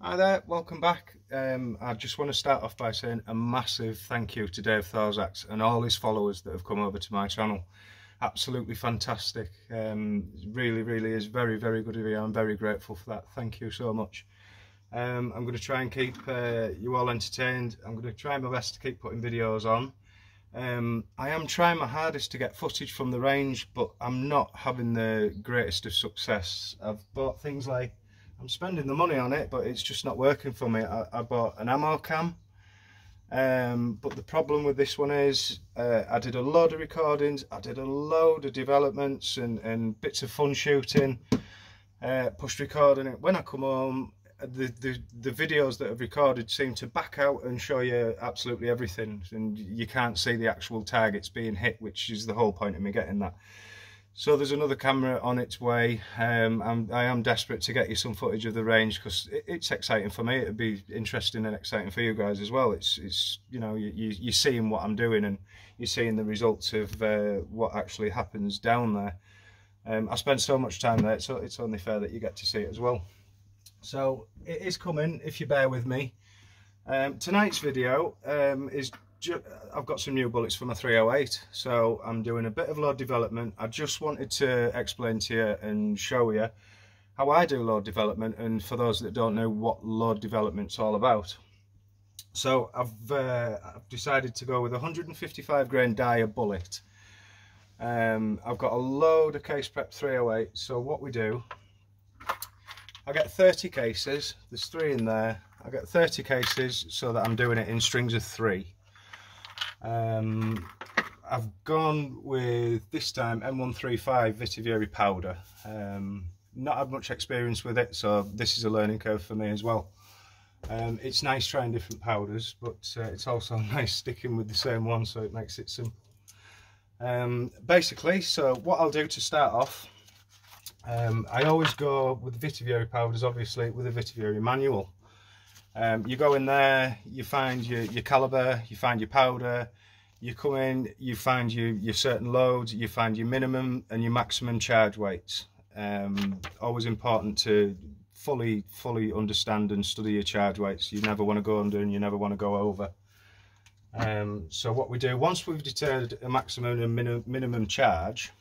Hi there, welcome back. Um, I just want to start off by saying a massive thank you to Dave Thors Axe and all his followers that have come over to my channel. Absolutely fantastic. Um, really, really is very, very good of you. I'm very grateful for that. Thank you so much. Um, I'm going to try and keep uh, you all entertained. I'm going to try my best to keep putting videos on. Um, I am trying my hardest to get footage from the range, but I'm not having the greatest of success. I've bought things like I'm spending the money on it, but it's just not working for me. I, I bought an ammo cam, um, but the problem with this one is uh, I did a load of recordings, I did a load of developments and, and bits of fun shooting, uh, pushed recording it. When I come home, the, the, the videos that I've recorded seem to back out and show you absolutely everything and you can't see the actual targets being hit, which is the whole point of me getting that. So there's another camera on its way. Um, I'm, I am desperate to get you some footage of the range because it, it's exciting for me. It'd be interesting and exciting for you guys as well. It's, it's you know, you, you, you're seeing what I'm doing and you're seeing the results of uh, what actually happens down there. Um, I spend so much time there, so it's only fair that you get to see it as well. So it is coming, if you bear with me. Um, tonight's video um, is I've got some new bullets for my 308 so I'm doing a bit of load development. I just wanted to explain to you and show you how I do load development and for those that don't know what load development's all about. So I've, uh, I've decided to go with 155 grain Dyer bullet. Um, I've got a load of case prep 308 so what we do I get 30 cases there's three in there I get 30 cases so that I'm doing it in strings of three um, I've gone with this time N135 Vihtavuori powder. Um, not had much experience with it, so this is a learning curve for me as well. Um, it's nice trying different powders, but uh, it's also nice sticking with the same one, so it makes it simple. Um, basically, so what I'll do to start off, um, I always go with Vihtavuori powders, obviously, with a Vihtavuori manual. Um, you go in there, you find your, your caliber, you find your powder, you come in, you find your, your certain loads, you find your minimum and your maximum charge weights. Um, always important to fully, fully understand and study your charge weights. You never want to go under and you never want to go over. Um, so what we do, once we've determined a maximum and min minimum charge,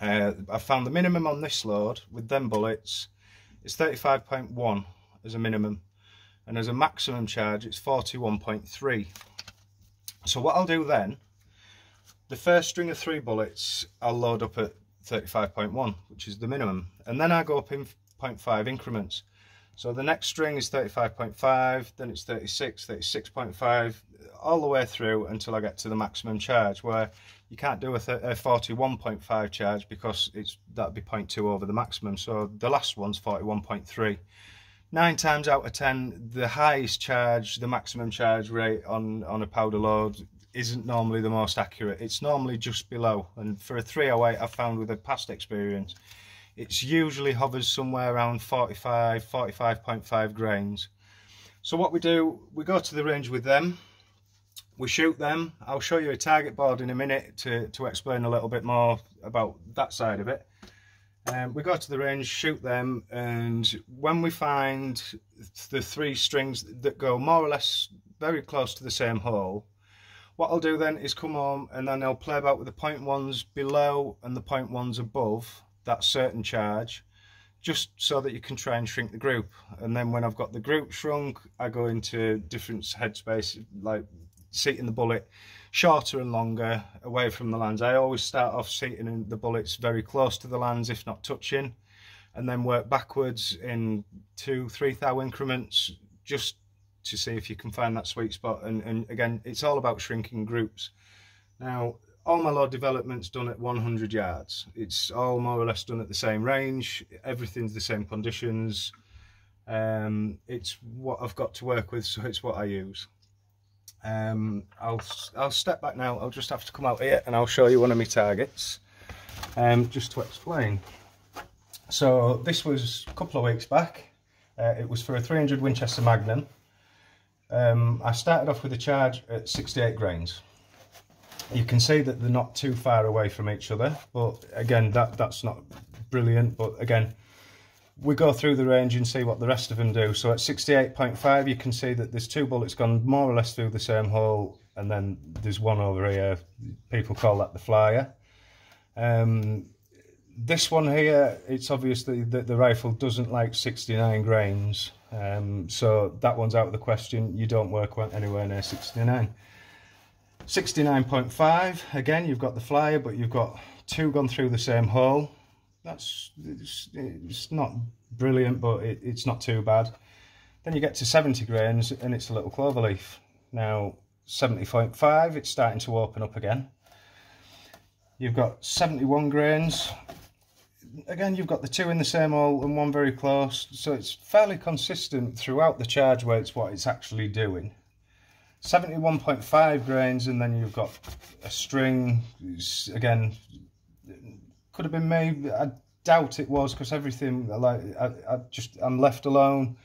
uh, I found the minimum on this load with them bullets is 35.1 as a minimum and as a maximum charge it's 41.3 so what I'll do then the first string of three bullets I'll load up at 35.1 which is the minimum. And then I go up in 0.5 increments. So the next string is 35.5 then it's 36 36.5 all the way through until I get to the maximum charge where you can't do a, a 41.5 charge because it's that'd be 0.2 over the maximum. So the last one's 41.3 nine times out of ten the highest charge the maximum charge rate on on a powder load isn't normally the most accurate. It's normally just below. And for a 308 i've found with a past experience it's usually hovers somewhere around 45 45.5 grains. So what we do we go to the range with them we shoot them. I'll show you a target board in a minute to to explain a little bit more about that side of it um, we go to the range, shoot them, and when we find the three strings that go more or less very close to the same hole, what I'll do then is come home and then I'll play about with the point ones below and the point ones above that certain charge, just so that you can try and shrink the group. And then when I've got the group shrunk, I go into different headspace, like seating the bullet shorter and longer away from the lands. I always start off seating the bullets very close to the lands, if not touching, and then work backwards in two, three thou increments, just to see if you can find that sweet spot. And, and again, it's all about shrinking groups. Now, all my load development's done at 100 yards. It's all more or less done at the same range. Everything's the same conditions. Um, it's what I've got to work with, so it's what I use. Um, I'll, I'll step back now, I'll just have to come out here and I'll show you one of my targets, um, just to explain. So this was a couple of weeks back, uh, it was for a 300 Winchester Magnum. Um, I started off with a charge at 68 grains. You can see that they're not too far away from each other, but again, that, that's not brilliant, but again, we go through the range and see what the rest of them do. So at 68.5, you can see that there's two bullets gone more or less through the same hole, and then there's one over here. People call that the flyer. Um, this one here, it's obviously that the rifle doesn't like 69 grains. Um, so that one's out of the question. You don't work anywhere near 69. 69.5, again, you've got the flyer, but you've got two gone through the same hole that's it's, it's not brilliant, but it, it's not too bad. Then you get to 70 grains and it's a little clover leaf. Now 70.5, it's starting to open up again. You've got 71 grains. Again, you've got the two in the same hole and one very close. So it's fairly consistent throughout the charge where it's what it's actually doing. 71.5 grains and then you've got a string, again, could have been me. I doubt it was because everything like I, I, just I'm left alone.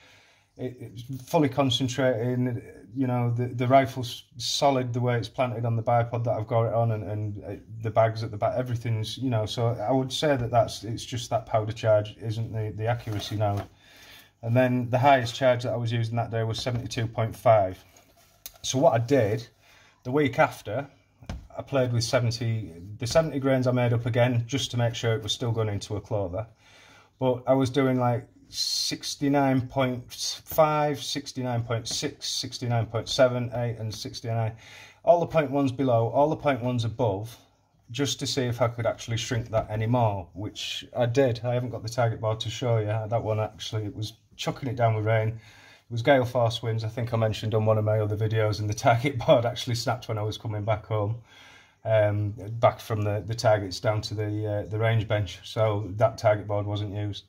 It, it's fully concentrating. You know the the rifle's solid the way it's planted on the bipod that I've got it on, and, and uh, the bags at the back. Everything's you know. So I would say that that's it's just that powder charge isn't the the accuracy now. And then the highest charge that I was using that day was 72.5. So what I did the week after I played with 70, the 70 grains I made up again just to make sure it was still going into a clover. But I was doing like 69.5, 69.6, 69.7, 8 and 69. All the point ones below, all the point ones above, just to see if I could actually shrink that anymore, which I did. I haven't got the target board to show you. That one actually, it was chucking it down with rain was gale force winds. I think I mentioned on one of my other videos, and the target board actually snapped when I was coming back home, um, back from the, the targets down to the uh, the range bench. So that target board wasn't used.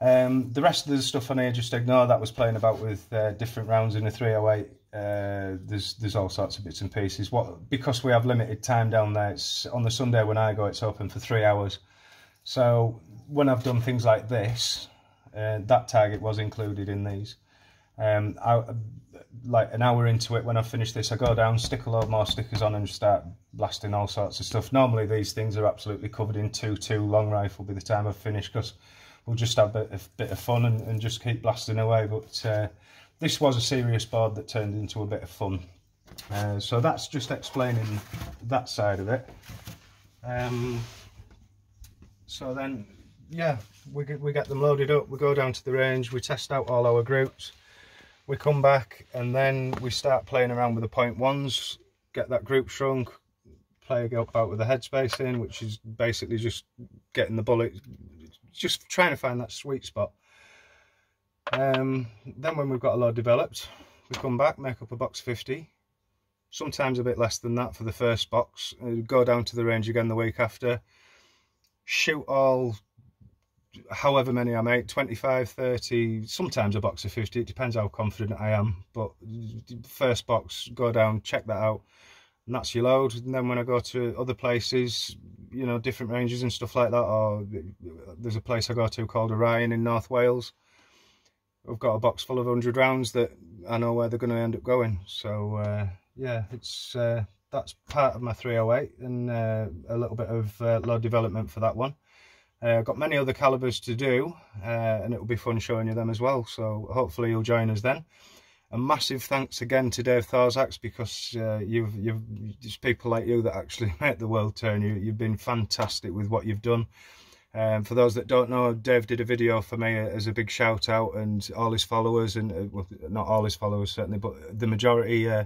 Um, the rest of the stuff on here, just ignore. That was playing about with uh, different rounds in a 308. Uh, there's there's all sorts of bits and pieces. What because we have limited time down there. It's on the Sunday when I go. It's open for three hours. So when I've done things like this, uh, that target was included in these. Um, I, like an hour into it, when I finish this, I go down, stick a load more stickers on, and start blasting all sorts of stuff. Normally, these things are absolutely covered in two two long rifle by the time I've finished, because we'll just have a bit of, bit of fun and, and just keep blasting away. But uh, this was a serious board that turned into a bit of fun. Uh, so that's just explaining that side of it. Um, so then, yeah, we get, we get them loaded up, we go down to the range, we test out all our groups we come back and then we start playing around with the point ones get that group shrunk play about with the headspace in which is basically just getting the bullet just trying to find that sweet spot. Um, then when we've got a load developed we come back make up a box 50 sometimes a bit less than that for the first box. Uh, go down to the range again the week after. Shoot all however many I make 25 30 sometimes a box of 50 it depends how confident I am. But first box go down check that out. And that's your load. And then when I go to other places you know different ranges and stuff like that or there's a place I go to called Orion in North Wales. I've got a box full of 100 rounds that I know where they're going to end up going. So uh, yeah it's uh, that's part of my 308 and uh, a little bit of uh, load development for that one uh, I've got many other calibers to do uh, and it will be fun showing you them as well. So hopefully you'll join us then. A massive thanks again to Dave Thors Axe because uh, you've, you've, it's people like you that actually make the world turn. You, you've been fantastic with what you've done. Um, for those that don't know, Dave did a video for me as a big shout out and all his followers and uh, well, not all his followers certainly, but the majority uh,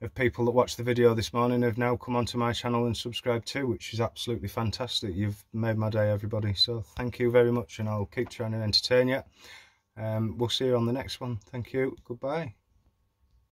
of people that watched the video this morning have now come onto my channel and subscribed too, which is absolutely fantastic. You've made my day, everybody. So thank you very much, and I'll keep trying to entertain you. Um, we'll see you on the next one. Thank you. Goodbye.